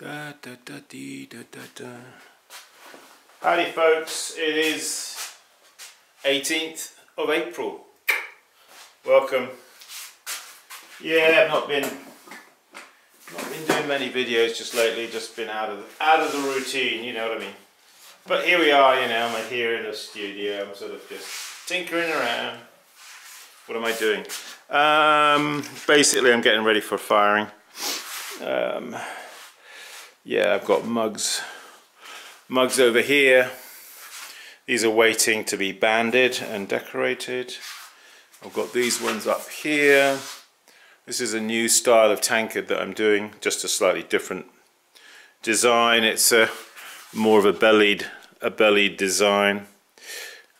Da, da, da, dee, da, da, da. Howdy folks, it is 18th of April. Welcome. Yeah, I've not been not been doing many videos just lately, just been out of the, out of the routine, you know what I mean. But here we are, you know, I'm here in the studio, I'm sort of just tinkering around. What am I doing? Um, basically I'm getting ready for firing. Um, yeah, I've got mugs, mugs over here. These are waiting to be banded and decorated. I've got these ones up here. This is a new style of tankard that I'm doing, just a slightly different design. It's a more of a bellied, a bellied design.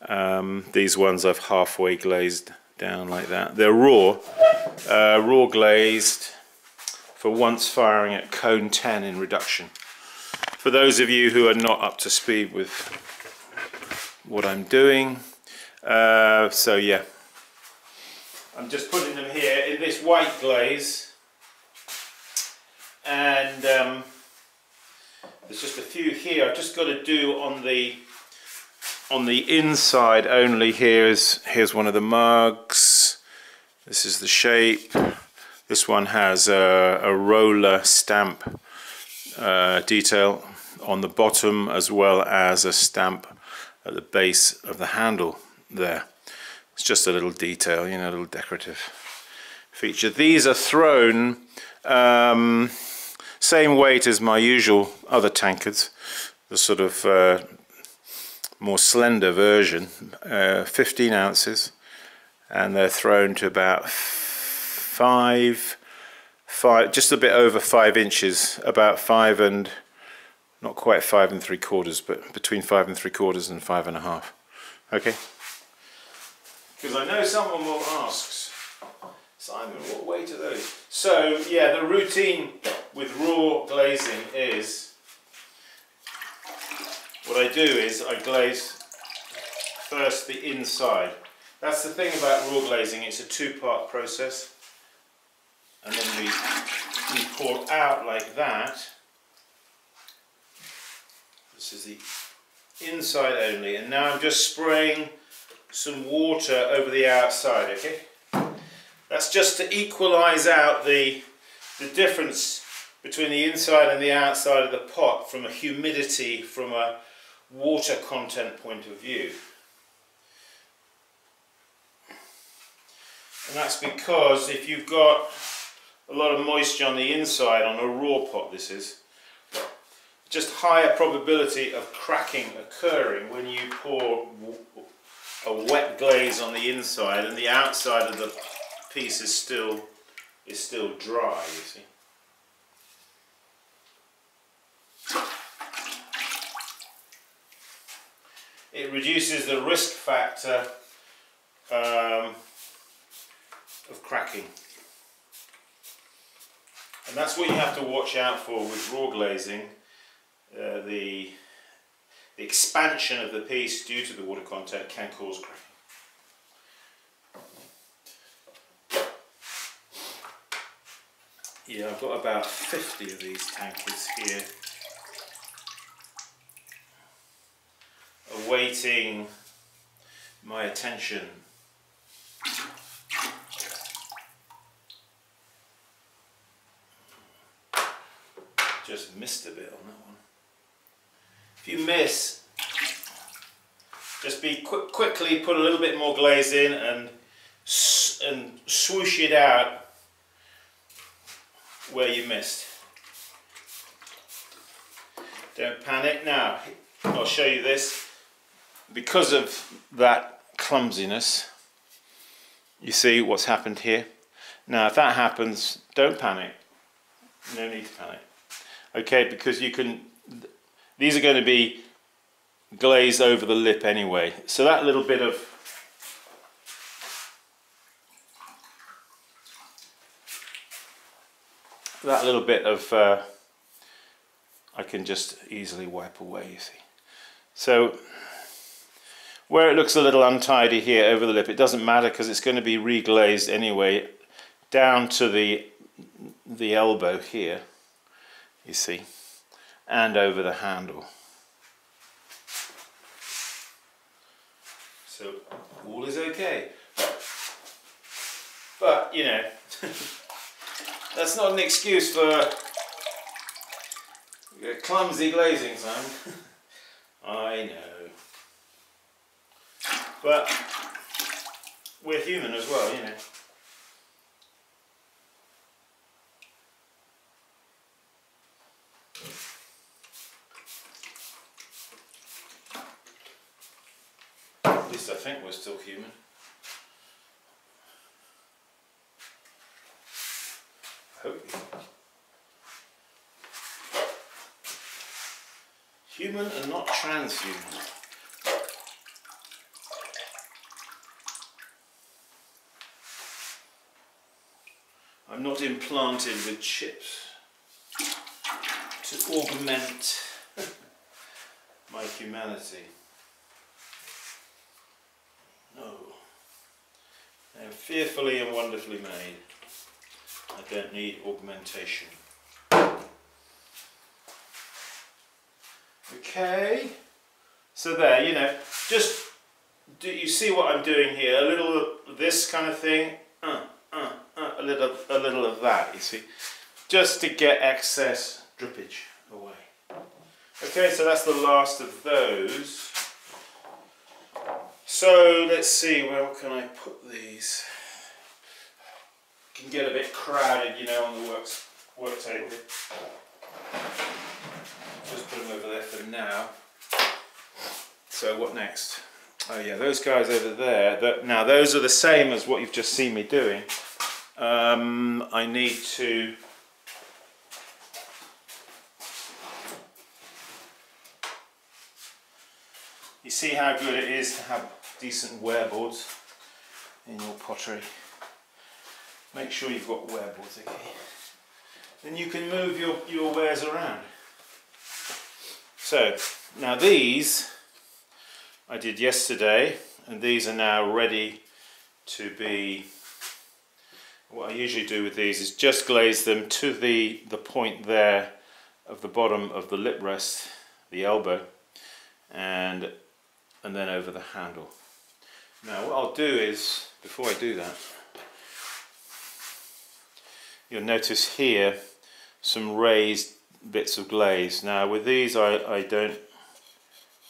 Um, these ones I've halfway glazed down like that. They're raw, uh, raw glazed for once firing at cone 10 in reduction. For those of you who are not up to speed with what I'm doing, uh, so yeah, I'm just putting them here in this white glaze. And um, there's just a few here. I've just got to do on the on the inside only. Here's here's one of the mugs. This is the shape this one has a, a roller stamp uh, detail on the bottom as well as a stamp at the base of the handle there. It's just a little detail, you know, a little decorative feature. These are thrown um, same weight as my usual other tankards, the sort of uh, more slender version, uh, 15 ounces, and they're thrown to about five, five, just a bit over five inches, about five and, not quite five and three quarters, but between five and three quarters and five and a half. Okay? Because I know someone will ask, Simon, what weight are those? So, yeah, the routine with raw glazing is, what I do is I glaze first the inside. That's the thing about raw glazing, it's a two-part process and then we, we pour out like that. This is the inside only. And now I'm just spraying some water over the outside okay? That's just to equalize out the the difference between the inside and the outside of the pot from a humidity from a water content point of view. And that's because if you've got a lot of moisture on the inside on a raw pot this is. Just higher probability of cracking occurring when you pour a wet glaze on the inside and the outside of the piece is still is still dry you see. It reduces the risk factor um, of cracking and that's what you have to watch out for with raw glazing. Uh, the, the expansion of the piece due to the water content can cause cracking. Yeah, I've got about 50 of these tankers here awaiting my attention just missed a bit on that one. If you miss, just be quick, quickly put a little bit more glaze in and and swoosh it out where you missed. Don't panic. Now, I'll show you this. Because of that clumsiness, you see what's happened here. Now, if that happens, don't panic. No need to panic okay because you can these are going to be glazed over the lip anyway. So that little bit of that little bit of uh, I can just easily wipe away you see. So where it looks a little untidy here over the lip it doesn't matter because it's going to be reglazed anyway down to the the elbow here you see. and over the handle. So all is okay. But, you know, that's not an excuse for clumsy glazing, son. I know. But we're human as well, you know. Think we're still human. Hope Human and not transhuman. I'm not implanted with chips to augment my humanity. No. I am fearfully and wonderfully made. I don't need augmentation. Okay. So there, you know, just do you see what I'm doing here? A little this kind of thing, uh, uh, uh, a little, a little of that. You see, just to get excess drippage away. Okay, so that's the last of those. So let's see, where can I put these? Can get a bit crowded, you know, on the works work table. Just put them over there for now. So what next? Oh yeah, those guys over there. That now those are the same as what you've just seen me doing. Um, I need to. You see how good it is to have decent ware boards in your pottery. Make sure you've got ware boards, okay? Then you can move your, your wares around. So, now these I did yesterday and these are now ready to be what I usually do with these is just glaze them to the the point there of the bottom of the lip rest the elbow and and then over the handle now what I'll do is before I do that you'll notice here some raised bits of glaze. Now with these I, I don't,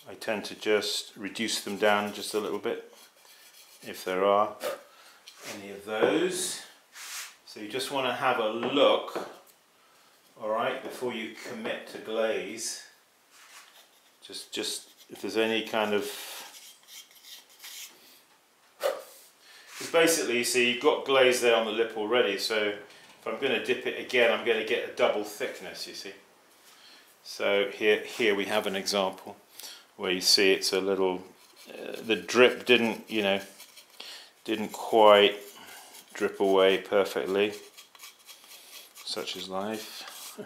I tend to just reduce them down just a little bit if there are any of those. So you just want to have a look, alright, before you commit to glaze. Just, just if there's any kind of because basically you see you've got glaze there on the lip already so if I'm going to dip it again, I'm going to get a double thickness, you see. So here, here we have an example where you see it's a little, uh, the drip didn't, you know, didn't quite drip away perfectly. Such is life.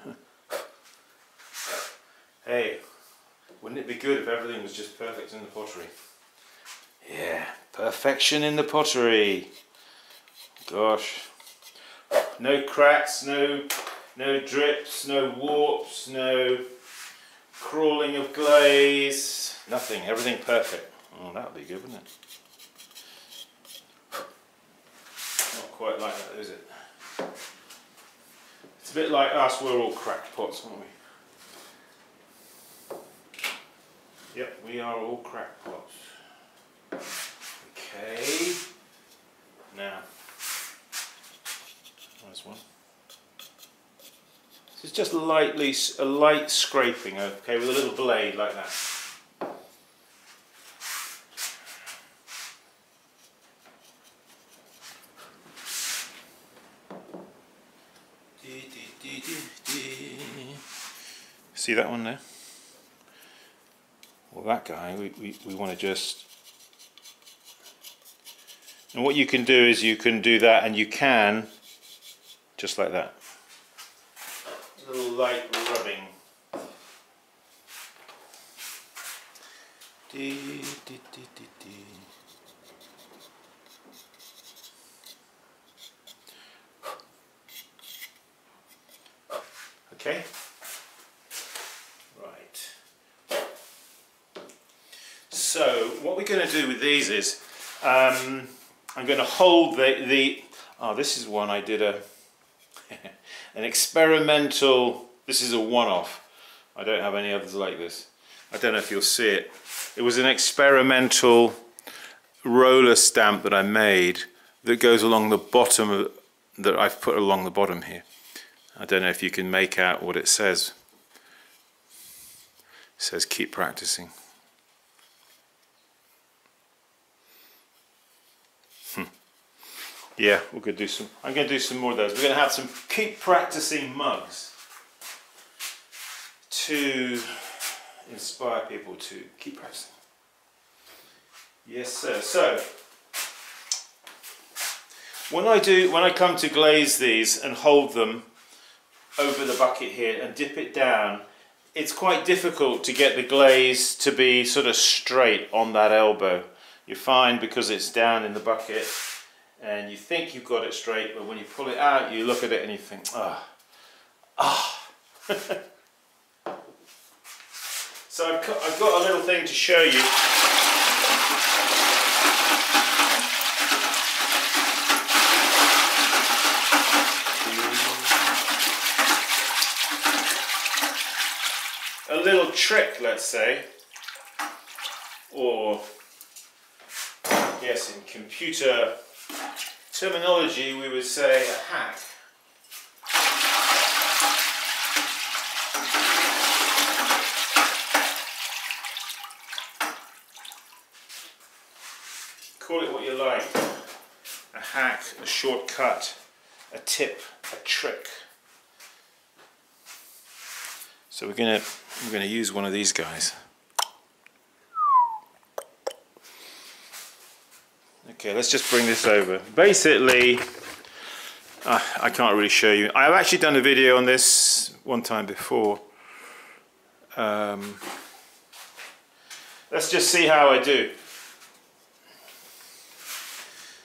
hey, wouldn't it be good if everything was just perfect in the pottery? Yeah, perfection in the pottery. Gosh no cracks, no no drips, no warps, no crawling of glaze, nothing, everything perfect. Oh, that would be good, wouldn't it? Not quite like that, is it? It's a bit like us, we're all cracked pots, aren't we? Yep, we are all cracked pots. Okay. Now, Nice one. So it's just lightly, a light scraping, okay, with a little blade like that. See that one there? Well, that guy, we, we, we want to just and what you can do is you can do that and you can, just like that. A little light rubbing. Okay right so what we're going to do with these is um, I'm going to hold the, the oh this is one I did a an experimental this is a one-off. I don't have any others like this. I don't know if you'll see it. It was an experimental roller stamp that I made that goes along the bottom of, that I've put along the bottom here. I don't know if you can make out what it says. It says keep practicing Yeah, we're gonna do some. I'm gonna do some more of those. We're gonna have some keep practicing mugs to inspire people to keep practicing. Yes, sir. So when I do, when I come to glaze these and hold them over the bucket here and dip it down, it's quite difficult to get the glaze to be sort of straight on that elbow. You find because it's down in the bucket and you think you've got it straight, but when you pull it out, you look at it and you think, ah, ah. so I've got, I've got a little thing to show you. A little trick, let's say, or yes, in computer terminology, we would say a hack. Call it what you like. A hack, a shortcut, a tip, a trick. So we're gonna we're gonna use one of these guys. Okay, let's just bring this over. Basically, uh, I can't really show you. I've actually done a video on this one time before. Um, let's just see how I do.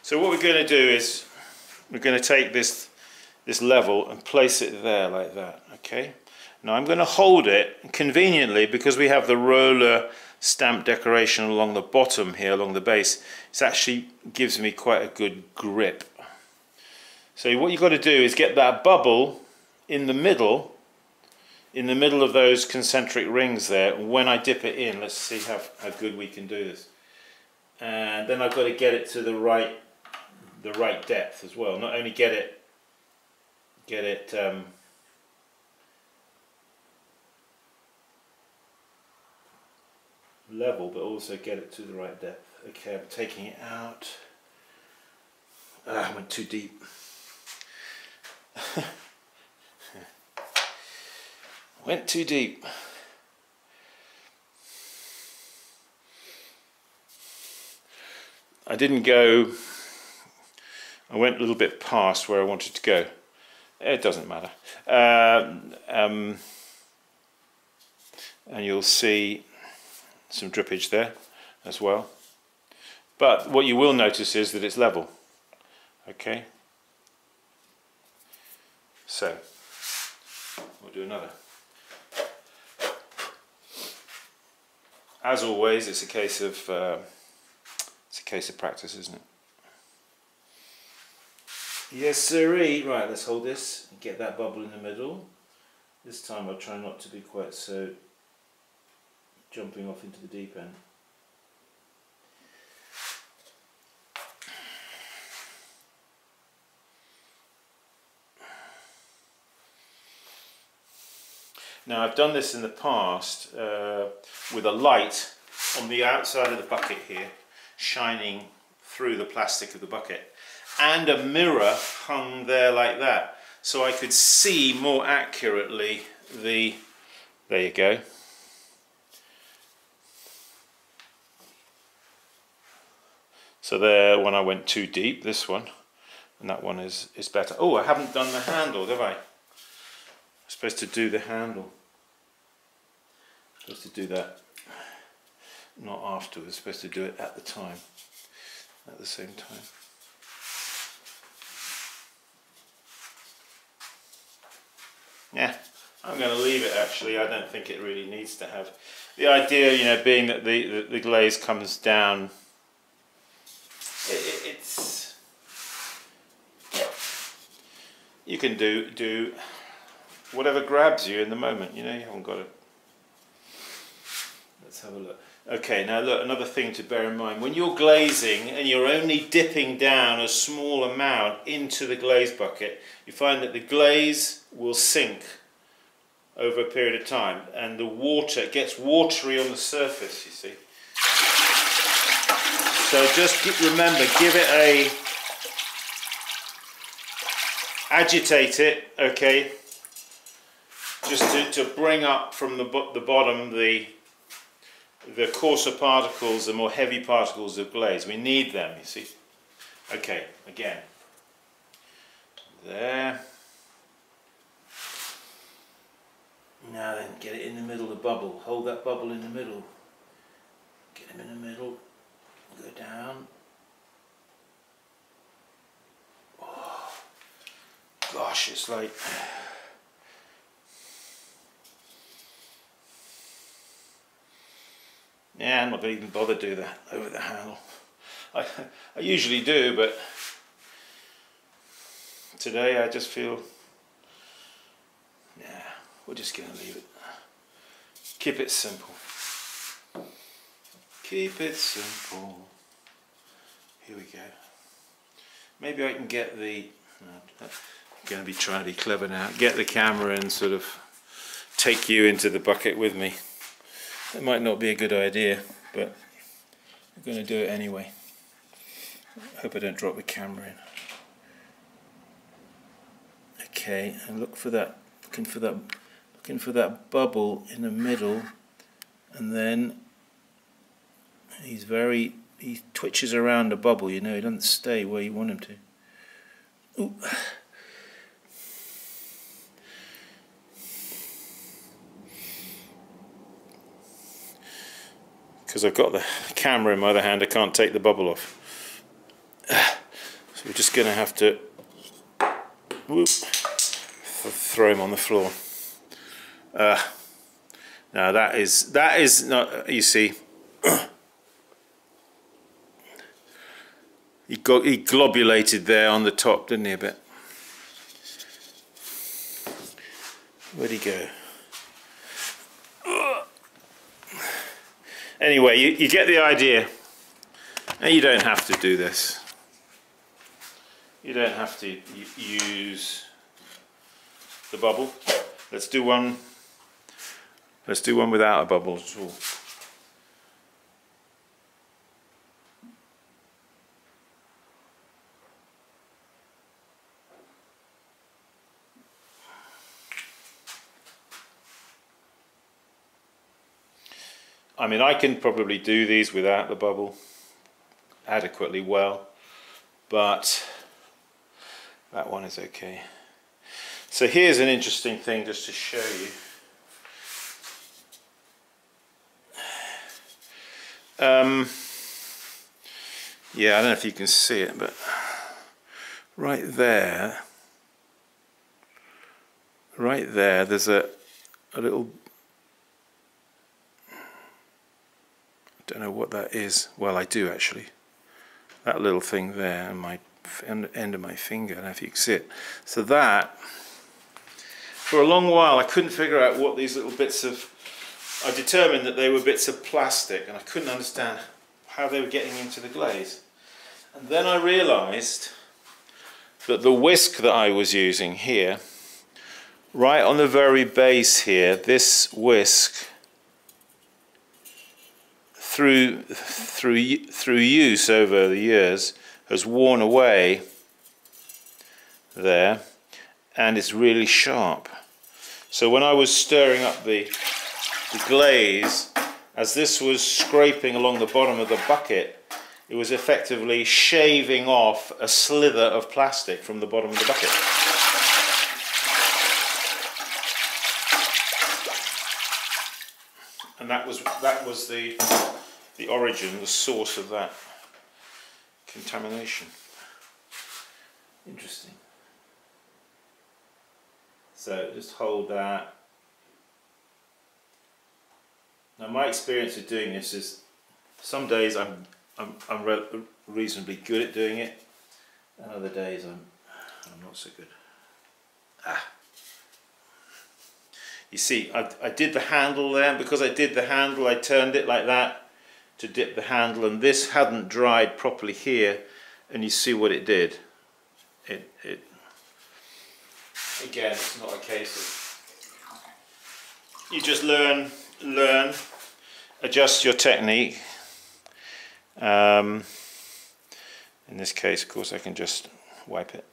So what we're going to do is we're going to take this this level and place it there like that. Okay. Now I'm going to hold it conveniently because we have the roller stamp decoration along the bottom here, along the base, it actually gives me quite a good grip. So what you've got to do is get that bubble in the middle, in the middle of those concentric rings there. When I dip it in, let's see how, how good we can do this. And then I've got to get it to the right, the right depth as well. Not only get it, get it um, level but also get it to the right depth. Okay, I'm taking it out. Ah, I went too deep. went too deep. I didn't go, I went a little bit past where I wanted to go. It doesn't matter. Um, um, and you'll see some drippage there as well. But what you will notice is that it's level. Okay. So, we'll do another. As always, it's a case of uh, it's a case of practice, isn't it? Yes, siree. Right, let's hold this and get that bubble in the middle. This time I'll try not to be quite so jumping off into the deep end. Now I've done this in the past uh, with a light on the outside of the bucket here shining through the plastic of the bucket and a mirror hung there like that so I could see more accurately the there you go So there, when I went too deep, this one, and that one is, is better. Oh, I haven't done the handle, have I? I'm supposed to do the handle. I'm supposed to do that, not afterwards, supposed to do it at the time, at the same time. Yeah, I'm going to leave it actually. I don't think it really needs to have. The idea, you know, being that the, the, the glaze comes down, it, it, it's. You can do do whatever grabs you in the moment. You know, you haven't got to. Let's have a look. Okay, now look, another thing to bear in mind. When you're glazing and you're only dipping down a small amount into the glaze bucket, you find that the glaze will sink over a period of time and the water gets watery on the surface, you see. So just remember, give it a, agitate it, okay, just to, to bring up from the, the bottom the the coarser particles, the more heavy particles of glaze. We need them, you see. Okay, again. There. Now then, get it in the middle, of the bubble. Hold that bubble in the middle. Get him in the middle. Go down. Gosh, it's like... Yeah, I'm not going to even bother do that over the handle. I, I usually do, but today I just feel, yeah, we're just going to leave it. Keep it simple. Keep it simple. Here we go. Maybe I can get the, I'm going to be trying to be clever now, get the camera and sort of take you into the bucket with me. It might not be a good idea, but I'm going to do it anyway. I hope I don't drop the camera in. Okay, and look for that, looking for that, looking for that bubble in the middle, and then he's very, he twitches around the bubble. You know, he doesn't stay where you want him to. Ooh. Because I've got the camera in my other hand I can't take the bubble off. So we're just going to have to whoop, throw him on the floor. Uh, now that is that is not you see he got he globulated there on the top didn't he a bit? Where'd he go Anyway, you, you get the idea. And you don't have to do this. You don't have to use the bubble. Let's do one. Let's do one without a bubble at all. I mean, I can probably do these without the bubble adequately well, but that one is okay. So here's an interesting thing just to show you. Um, yeah, I don't know if you can see it, but right there, right there, there's a, a little don't know what that is. Well, I do actually. That little thing there on my end of my finger, I don't if you can see it. So that, for a long while, I couldn't figure out what these little bits of, I determined that they were bits of plastic and I couldn't understand how they were getting into the glaze. And then I realized that the whisk that I was using here, right on the very base here, this whisk through, through, through use over the years has worn away there and it's really sharp. So when I was stirring up the, the glaze, as this was scraping along the bottom of the bucket, it was effectively shaving off a slither of plastic from the bottom of the bucket. And that was that was the the origin, the source of that contamination. Interesting. So just hold that Now my experience of doing this is some days I'm I'm, I'm re reasonably good at doing it and other days I'm I'm not so good. Ah. You see, I, I did the handle there, because I did the handle I turned it like that to dip the handle and this hadn't dried properly here and you see what it did. It, it again, it's not a case of you just learn, learn, adjust your technique. Um, in this case, of course, I can just wipe it.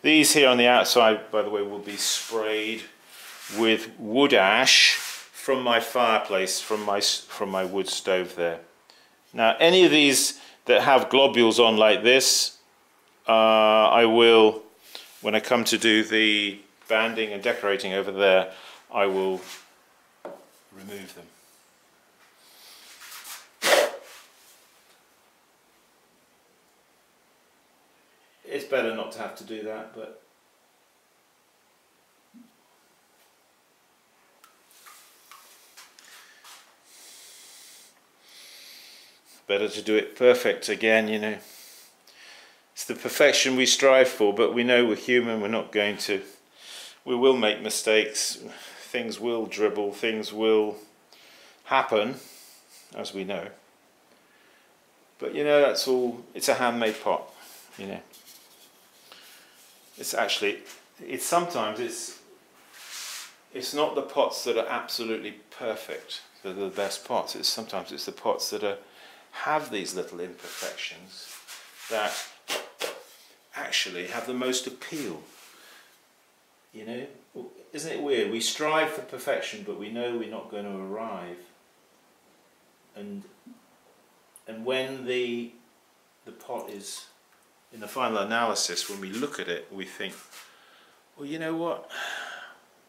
These here on the outside, by the way, will be sprayed with wood ash from my fireplace, from my, from my wood stove there. Now, any of these that have globules on like this, uh, I will, when I come to do the banding and decorating over there, I will remove them. It's better not to have to do that, but better to do it perfect again, you know. It's the perfection we strive for, but we know we're human, we're not going to. We will make mistakes, things will dribble, things will happen, as we know. But you know, that's all, it's a handmade pot, you know. It's actually, it's sometimes, it's, it's not the pots that are absolutely perfect that are the best pots. It's sometimes it's the pots that are have these little imperfections that actually have the most appeal. You know, isn't it weird? We strive for perfection, but we know we're not going to arrive. And and when the the pot is in the final analysis, when we look at it, we think, well, you know what?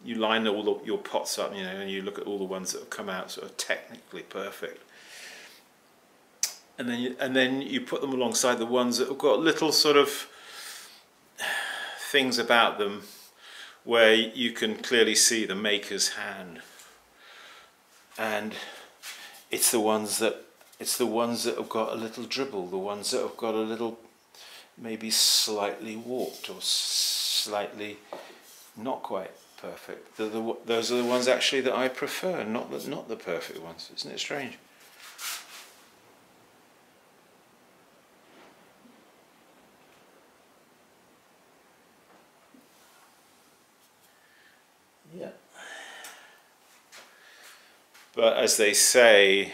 You line all the, your pots up, you know, and you look at all the ones that have come out sort of technically perfect and then you, and then you put them alongside the ones that have got little sort of things about them where you can clearly see the maker's hand. And it's the ones that it's the ones that have got a little dribble the ones that have got a little maybe slightly warped or slightly not quite perfect. The, the, those are the ones actually that I prefer not the, not the perfect ones. Isn't it strange But as they say,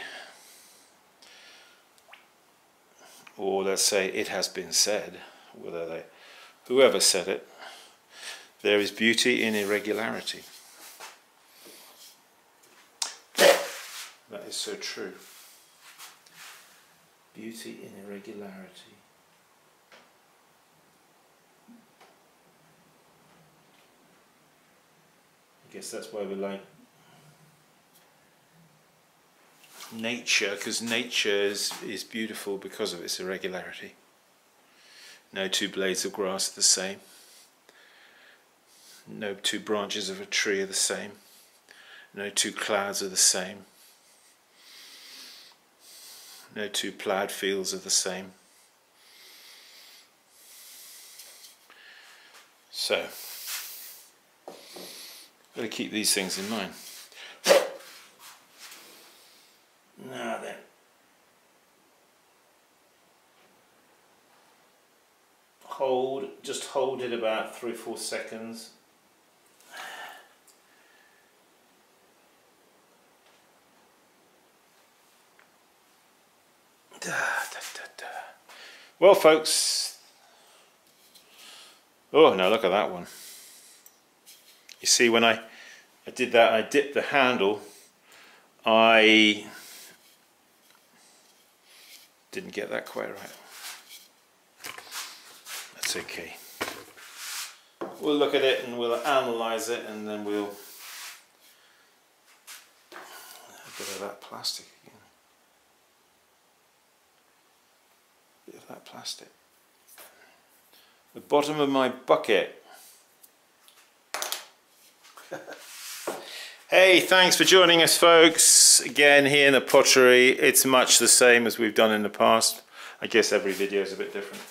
or let's say it has been said, whether they, whoever said it, there is beauty in irregularity. That is so true. Beauty in irregularity. I guess that's why we like nature because nature is, is beautiful because of its irregularity. No two blades of grass are the same. No two branches of a tree are the same. No two clouds are the same. No two ploughed fields are the same. So, got to keep these things in mind. Now then. Hold, just hold it about three, four seconds. Da, da, da, well, folks. Oh, now look at that one. You see, when I, I did that, I dipped the handle, I didn't get that quite right. That's okay. We'll look at it and we'll analyze it and then we'll a bit of that plastic again. A bit of that plastic. The bottom of my bucket. Hey, thanks for joining us, folks. Again, here in the pottery, it's much the same as we've done in the past. I guess every video is a bit different.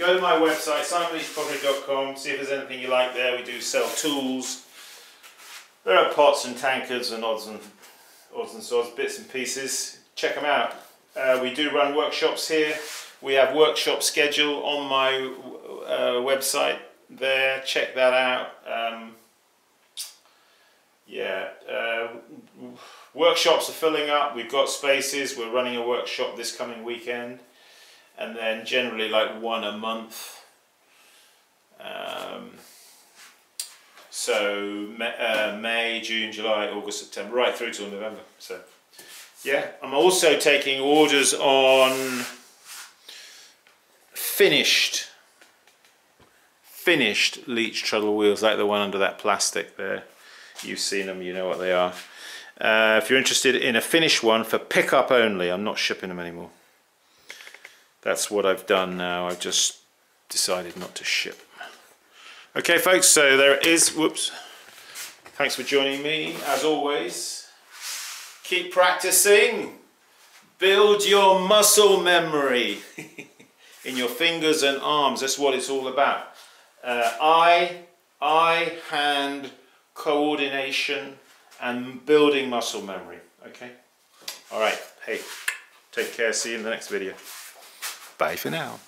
Go to my website, simonleachpottery.com, see if there's anything you like there. We do sell tools. There are pots and tankards and odds and odds and sods, bits and pieces. Check them out. Uh, we do run workshops here. We have workshop schedule on my uh, website there. Check that out. Um, yeah, uh, workshops are filling up. We've got spaces. We're running a workshop this coming weekend, and then generally like one a month. Um, so uh, May, June, July, August, September, right through till November. So yeah, I'm also taking orders on finished finished Leach treadle wheels like the one under that plastic there. You've seen them, you know what they are. Uh, if you're interested in a finished one for pickup only, I'm not shipping them anymore. That's what I've done now. I've just decided not to ship. Okay folks, so there it is. Whoops. Thanks for joining me as always. Keep practicing. Build your muscle memory. in your fingers and arms. That's what it's all about. Uh, eye, eye, hand, coordination, and building muscle memory. Okay? All right. Hey, take care. See you in the next video. Bye for now.